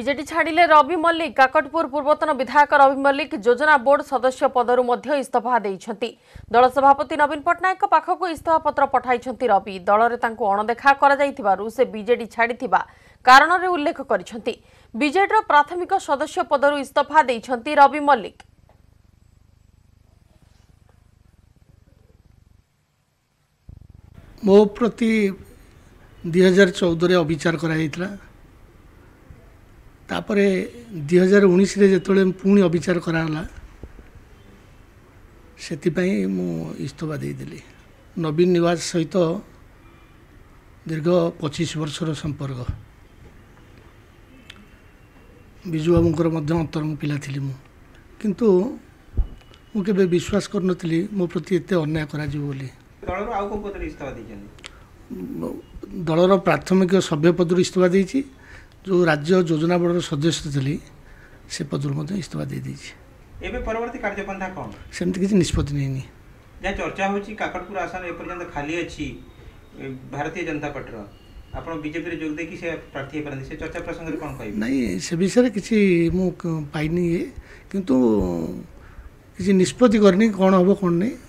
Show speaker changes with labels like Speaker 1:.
Speaker 1: BJP ছাড়লে রবি মল্লিক কাকটপুর পূর্বতন বিধায়ক রবি মল্লিক যোজনা board সদস্য পদর মধ্য ইস্তফা দিয়েছেন দল সভাপতি নবীন পট্টনাক পাখক ইস্তফাপত্র পঠাইছেন রবি দলরে তাঁকু অণদেখা করা সে বিজেডি ছাড়ি কারণরে উল্লেখ করেছেন বিজেডির প্রাথমিক সদস্য পদর ইস্তফা দিয়েছেন রবি মল্লিক
Speaker 2: মো প্রতি দুই হাজার চৌদরে অবিচার করা হয়েছিল ତାପରେ ଦୁଇ ହଜାର ଉଣେଇଶରେ ଯେତେବେଳେ ପୁଣି ଅବିଚାର କରାଗଲା ସେଥିପାଇଁ ମୁଁ ଇସ୍ତଫା ଦେଇଦେଲି ନବୀନ ନିବାସ ସହିତ ଦୀର୍ଘ ପଚିଶ ବର୍ଷର ସମ୍ପର୍କ ବିଜୁବାବୁଙ୍କର ମଧ୍ୟ ଅନ୍ତରଙ୍ଗ ପିଲା ଥିଲି ମୁଁ କିନ୍ତୁ ମୁଁ କେବେ ବିଶ୍ୱାସ କରୁନଥିଲି ମୋ ପ୍ରତି ଏତେ ଅନ୍ୟାୟ କରାଯିବ ବୋଲି ଦଳର ପ୍ରାଥମିକ ସଭ୍ୟ ପଦରୁ ଇସ୍ତଫା ଦେଇଛି जो राज्य योजना बोर्ड सदस्य थी से पदर मध्य तो दे दीजिए
Speaker 3: एबे परवर्ती कार्यपंथा कौन
Speaker 2: सेमती किसी निष्पत्ति नहीं
Speaker 3: जहाँ चर्चा होकाकटपुर आसन एपर्यंत खाली अच्छी भारतीय जनता पार्टी ଆପଣ ବିଜେପିରେ ଯୋଗ ଦେଇକି ସେ ପ୍ରାର୍ଥୀ ହେଇପାରନ୍ତି ସେ ଚର୍ଚ୍ଚା ପ୍ରସଙ୍ଗରେ କ'ଣ କହିବେ
Speaker 2: ନାଇଁ ସେ ବିଷୟରେ କିଛି ମୁଁ ପାଇନି ଇଏ କିନ୍ତୁ କିଛି ନିଷ୍ପତ୍ତି କରିନି କ'ଣ ହେବ କ'ଣ ନାହିଁ